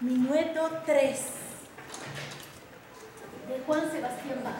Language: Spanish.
Minueto 3 de Juan Sebastián Bach.